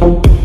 Thank you.